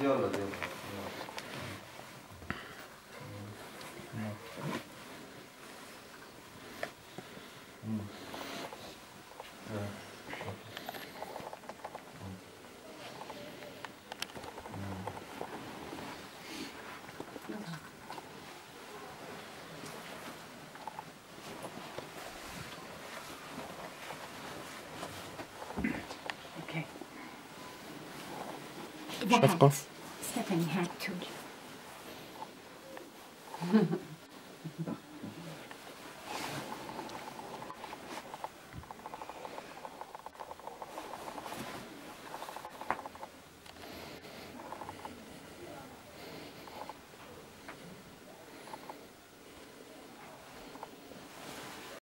掉了掉了。嗯。嗯。Okay. Szafka. Stephanie had to.